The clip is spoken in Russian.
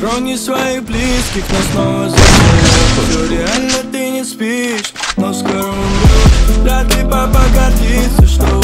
Похорони своих близких, но снова забыл Все реально ты не спишь, но скоро умрешь Вряд ли побогатится, что